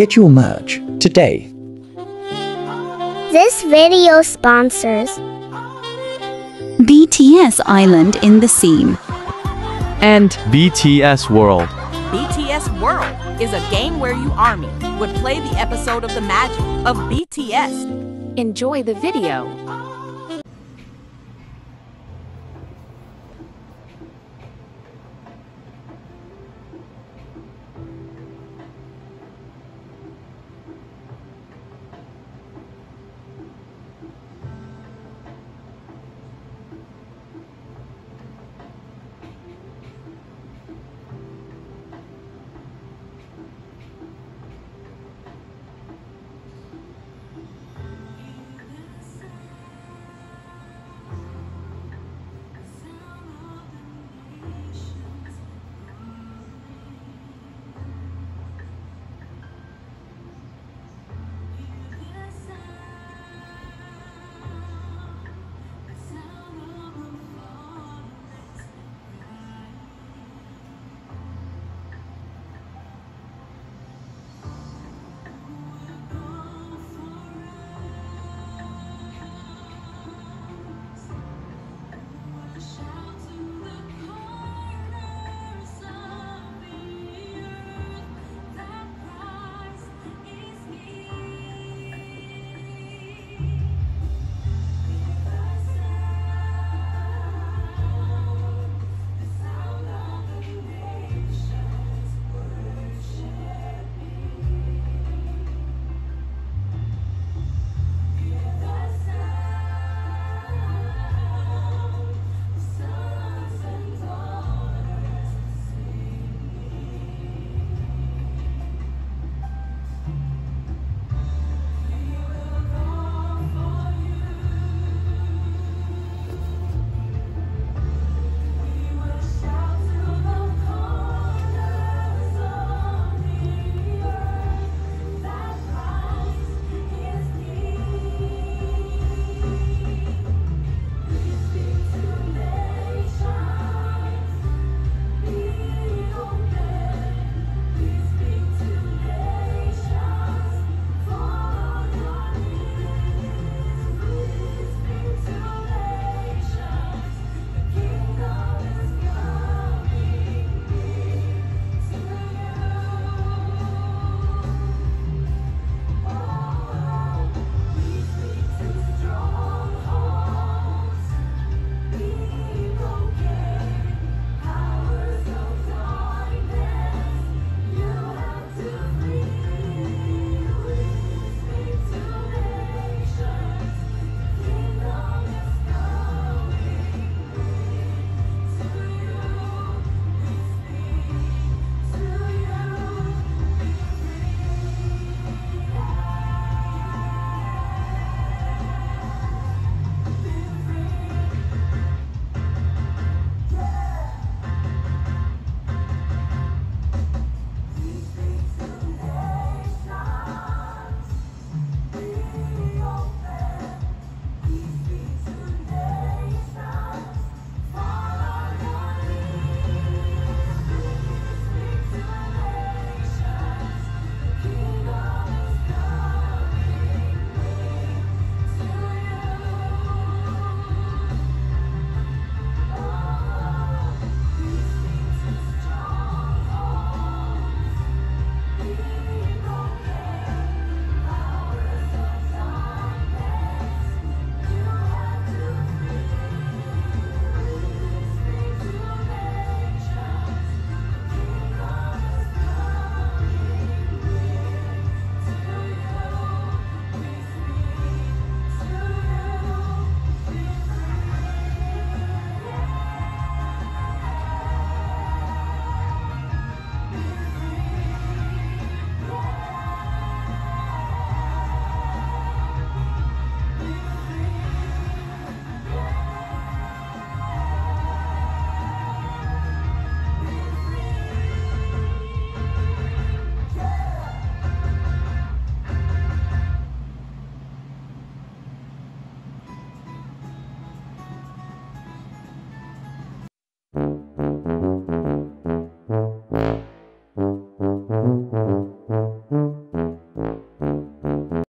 Get your merch today. This video sponsors BTS Island in the SEOM. and BTS World. BTS World is a game where you army would play the episode of the magic of BTS. Enjoy the video.